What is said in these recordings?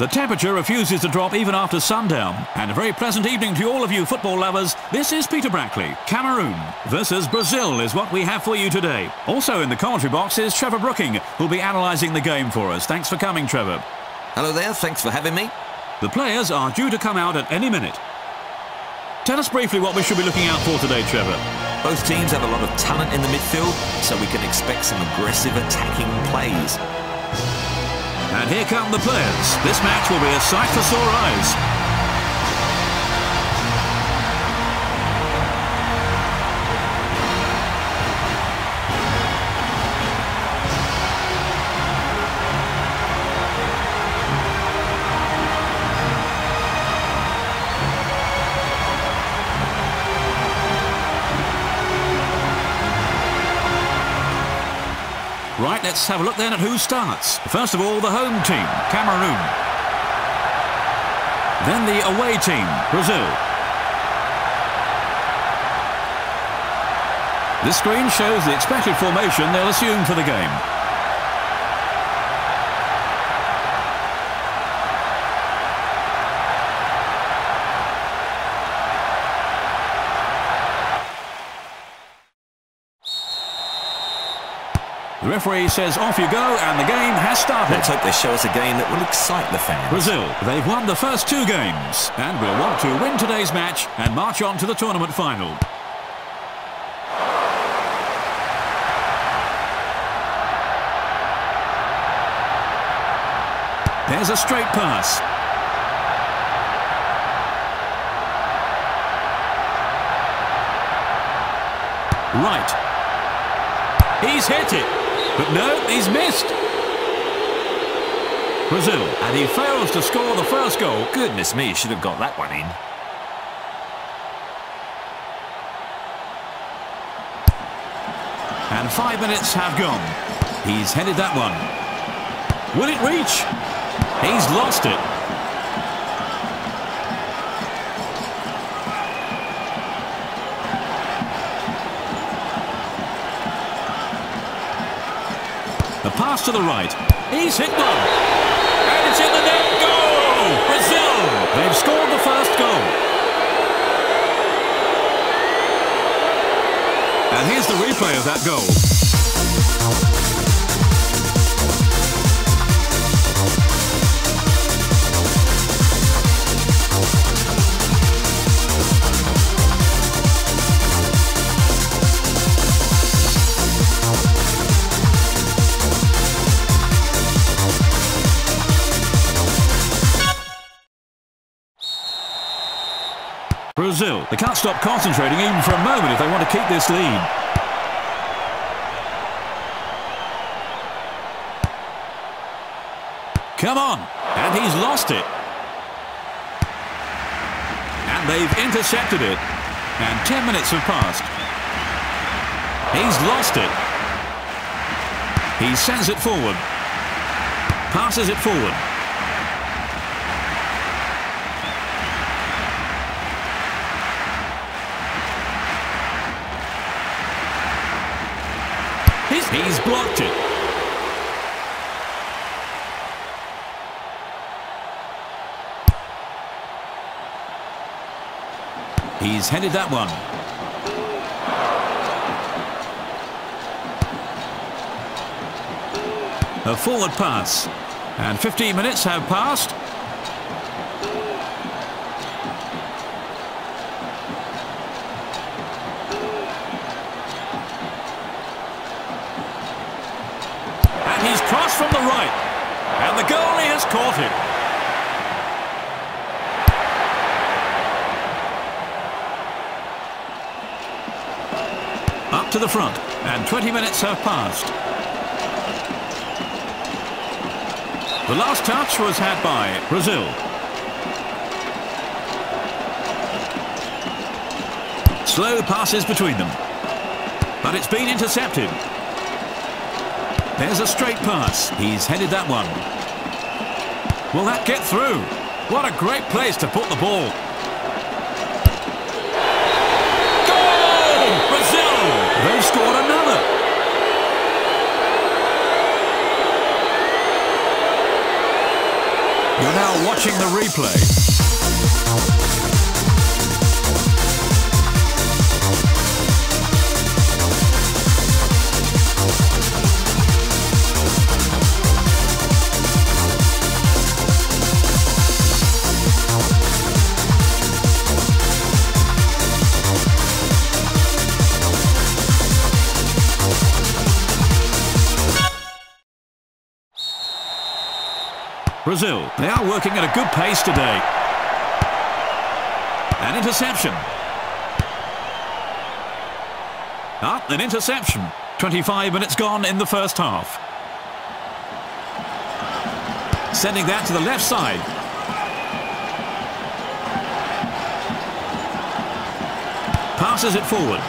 The temperature refuses to drop even after sundown. And a very pleasant evening to all of you football lovers. This is Peter Brackley. Cameroon versus Brazil is what we have for you today. Also in the commentary box is Trevor Brooking, who'll be analysing the game for us. Thanks for coming, Trevor. Hello there, thanks for having me. The players are due to come out at any minute. Tell us briefly what we should be looking out for today, Trevor. Both teams have a lot of talent in the midfield, so we can expect some aggressive attacking plays. And here come the players. This match will be a sight for sore eyes. Let's have a look then at who starts. First of all, the home team, Cameroon. Then the away team, Brazil. This screen shows the expected formation they'll assume for the game. Referee says off you go and the game has started. Let's hope they show us a game that will excite the fans. Brazil, they've won the first two games and will want to win today's match and march on to the tournament final. There's a straight pass. Right. He's hit it. But no, he's missed. Brazil, and he fails to score the first goal. Goodness me, he should have got that one in. And five minutes have gone. He's headed that one. Will it reach? He's lost it. Pass to the right. He's hit one. And it's in the net. Goal! Brazil! They've scored the first goal. And here's the replay of that goal. Brazil. They can't stop concentrating even for a moment if they want to keep this lead. Come on. And he's lost it. And they've intercepted it. And 10 minutes have passed. He's lost it. He sends it forward. Passes it forward. He's blocked it. He's headed that one. A forward pass. And 15 minutes have passed. From the right. And the goalie has caught it. Up to the front, and 20 minutes have passed. The last touch was had by Brazil. Slow passes between them. But it's been intercepted. There's a straight pass. He's headed that one. Will that get through? What a great place to put the ball. Goal! Brazil! They've scored another. You're now now watching the replay. Brazil, they are working at a good pace today. An interception. Up, an interception. 25 minutes gone in the first half. Sending that to the left side. Passes it forward.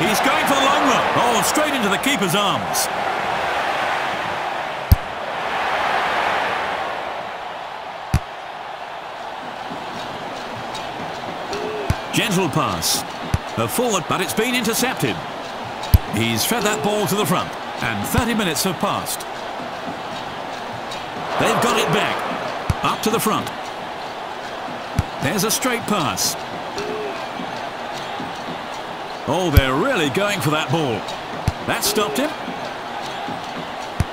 He's going for the long run. Oh, straight into the keeper's arms. Gentle pass. A forward, but it's been intercepted. He's fed that ball to the front, and 30 minutes have passed. They've got it back. Up to the front. There's a straight pass. Oh, they're really going for that ball. That stopped him.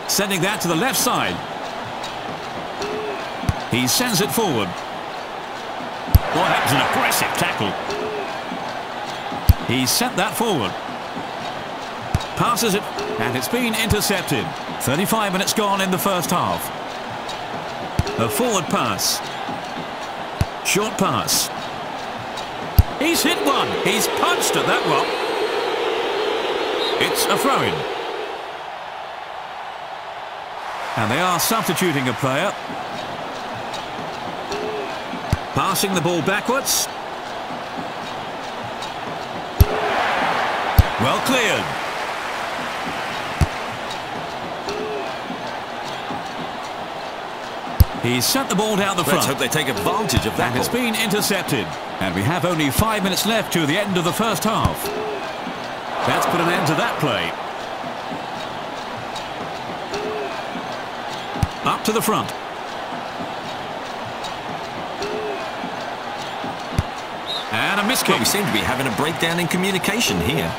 Sending that to the left side. He sends it forward. Oh, that was an aggressive tackle. He sent that forward. Passes it, and it's been intercepted. 35 minutes gone in the first half. A forward pass. Short pass. He's hit one. He's punched at that one. It's a throw-in. And they are substituting a player. Passing the ball backwards. Well cleared. He's sent the ball down the front. Let's hope they take advantage of that. And it's been intercepted. And we have only five minutes left to the end of the first half. That's put an end to that play. Up to the front. And a miskick. Well, we seem to be having a breakdown in communication here.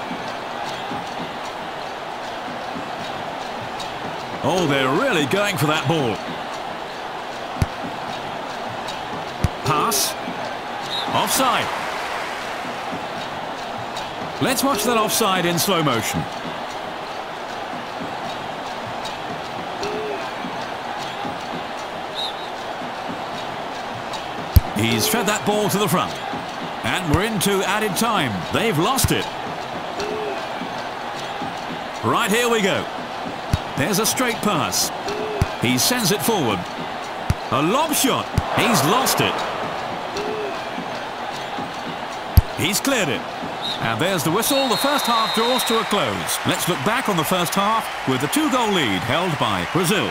Oh, they're really going for that ball. Pass. Offside. Let's watch that offside in slow motion. He's fed that ball to the front. And we're into added time. They've lost it. Right, here we go. There's a straight pass. He sends it forward. A lob shot. He's lost it. He's cleared it. And there's the whistle. The first half draws to a close. Let's look back on the first half with the two-goal lead held by Brazil.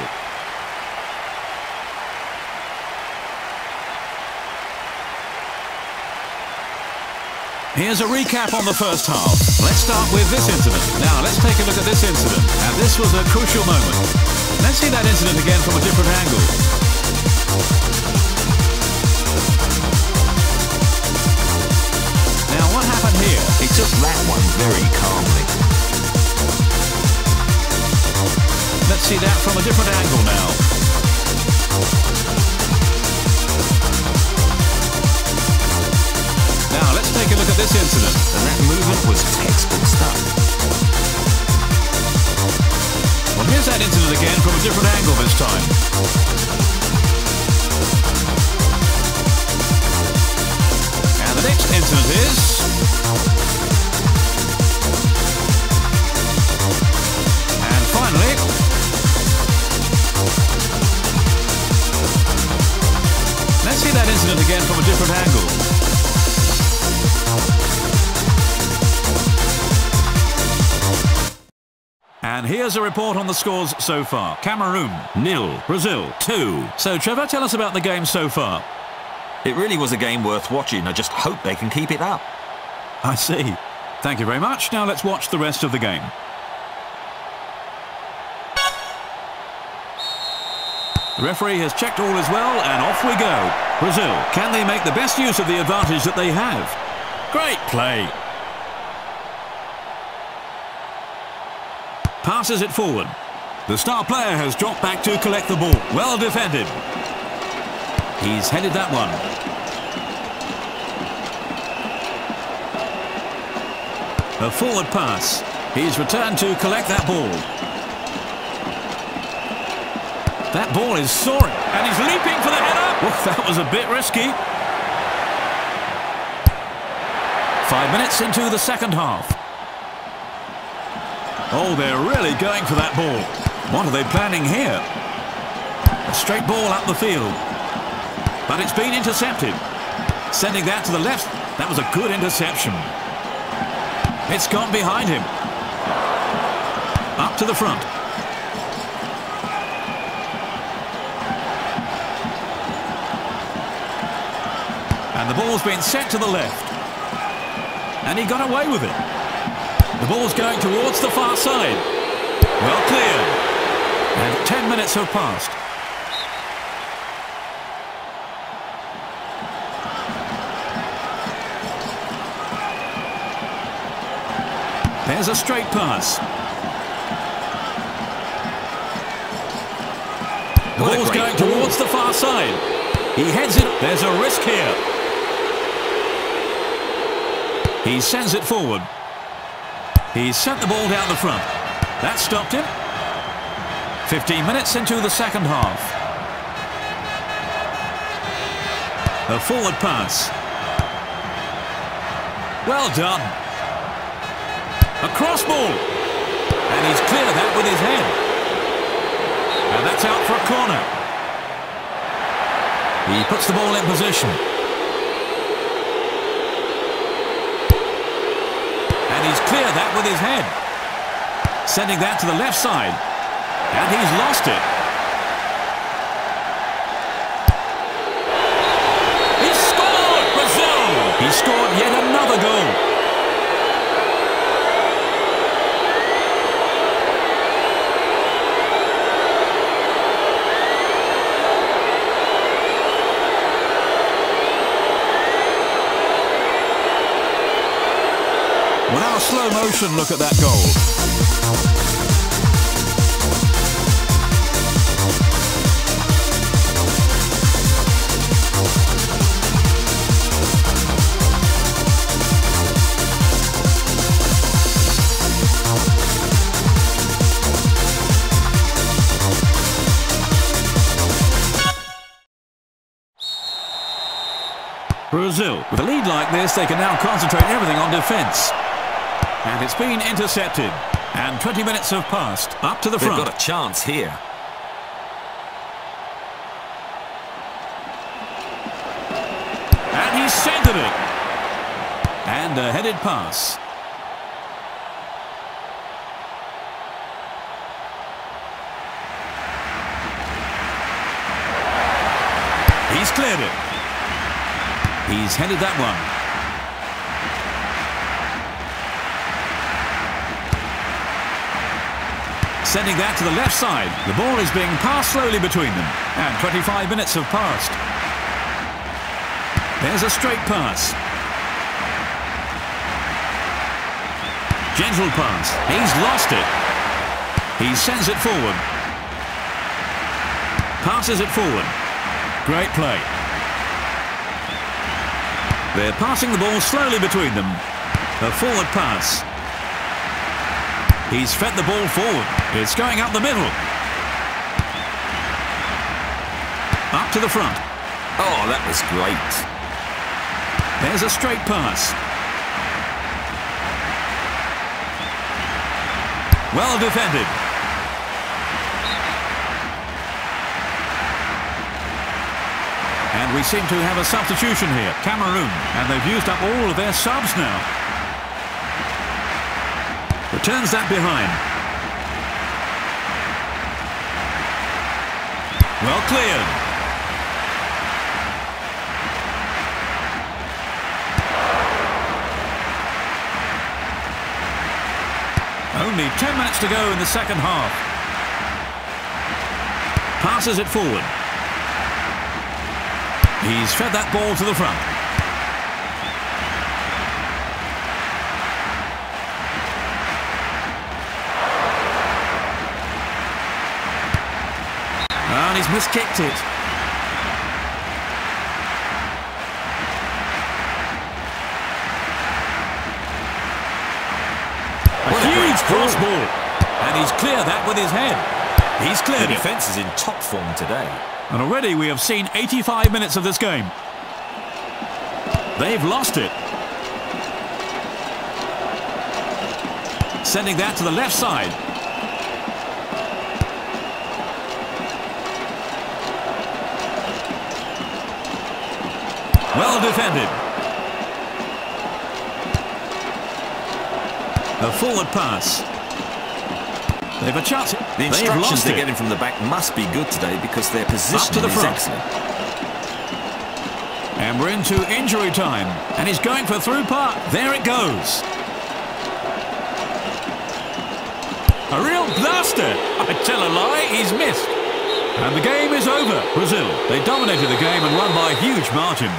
Here's a recap on the first half. Let's start with this incident. Now, let's take a look at this incident. And this was a crucial moment. Let's see that incident again from a different angle. Now, what happened here? He took that one very calmly. Let's see that from a different angle now. Take a look at this incident. And that movement was textbook stuff. Well, here's that incident again from a different angle this time. And the next incident is... And finally... Let's see that incident again from a different angle. And here's a report on the scores so far. Cameroon, nil. Brazil, two. So, Trevor, tell us about the game so far. It really was a game worth watching. I just hope they can keep it up. I see. Thank you very much. Now let's watch the rest of the game. The referee has checked all is well, and off we go. Brazil, can they make the best use of the advantage that they have? Great play. Passes it forward. The star player has dropped back to collect the ball. Well defended. He's headed that one. A forward pass. He's returned to collect that ball. That ball is soaring, and he's leaping for the header. Well, that was a bit risky. Five minutes into the second half. Oh, they're really going for that ball. What are they planning here? A straight ball up the field. But it's been intercepted. Sending that to the left. That was a good interception. It's gone behind him. Up to the front. And the ball's been set to the left. And he got away with it. The ball's going towards the far side. Well cleared. And 10 minutes have passed. There's a straight pass. The ball's going ball. towards the far side. He heads it. There's a risk here. He sends it forward. He sent the ball down the front. That stopped him. 15 minutes into the second half. A forward pass. Well done. A cross ball. And he's cleared that with his head. And that's out for a corner. He puts the ball in position. He's cleared that with his head. Sending that to the left side. And he's lost it. He scored! Brazil! He scored yet another goal. Slow motion look at that goal. Brazil. With a lead like this, they can now concentrate everything on defence. And it's been intercepted. And 20 minutes have passed. Up to the front. They've got a chance here. And he's centered it. And a headed pass. He's cleared it. He's headed that one. Sending that to the left side. The ball is being passed slowly between them. And 25 minutes have passed. There's a straight pass. Gentle pass. He's lost it. He sends it forward. Passes it forward. Great play. They're passing the ball slowly between them. A forward pass. He's fed the ball forward. It's going up the middle. Up to the front. Oh, that was great. There's a straight pass. Well defended. And we seem to have a substitution here. Cameroon. And they've used up all of their subs now. Returns that behind. Well cleared. Only 10 minutes to go in the second half. passes it forward. He's fed that ball to the front. And he's miskicked it. A huge cross ball. And he's clear that with his head. He's The defence is in top form today. And already we have seen 85 minutes of this game. They've lost it. Sending that to the left side. Well defended. A forward pass. They've a chance. The instructions they're getting from the back must be good today because their positioning the is front. excellent. And we're into injury time. And he's going for through part. There it goes. A real blaster. I tell a lie, he's missed. And the game is over. Brazil, they dominated the game and won by a huge margin.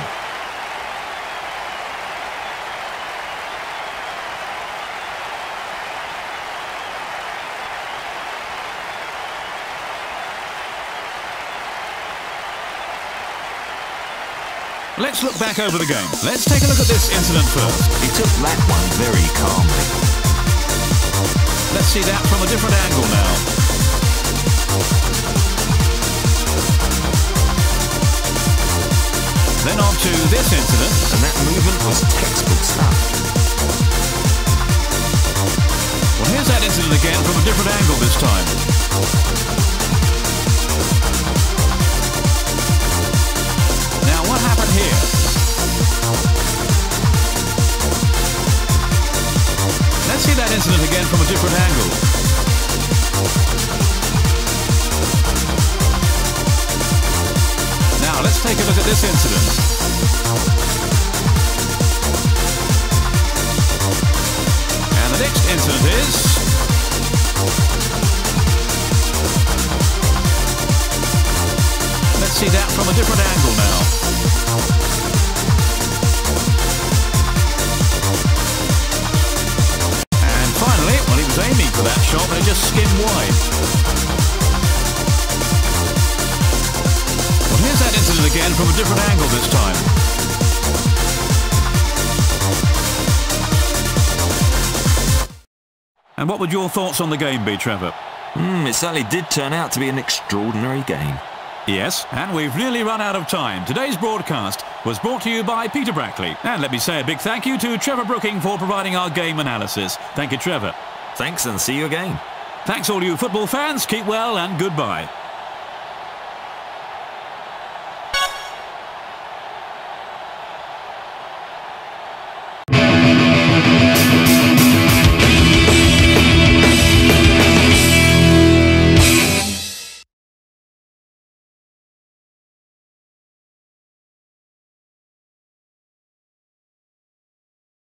Let's look back over the game. Let's take a look at this incident first. He took that one very calmly. Let's see that from a different angle now. Then on to this incident. And that movement was textbook stuff. Well, here's that incident again from a different angle this time. Let's see again from a different angle. Now, let's take a look at this incident. And the next incident is... Let's see that from a different angle now. That shot, but it just skimmed wide. Well, here's that incident again from a different angle this time. And what would your thoughts on the game be, Trevor? Hmm, it certainly did turn out to be an extraordinary game. Yes, and we've nearly run out of time. Today's broadcast was brought to you by Peter Brackley. And let me say a big thank you to Trevor Brooking for providing our game analysis. Thank you, Trevor. Thanks and see you again. Thanks all you football fans. Keep well and goodbye.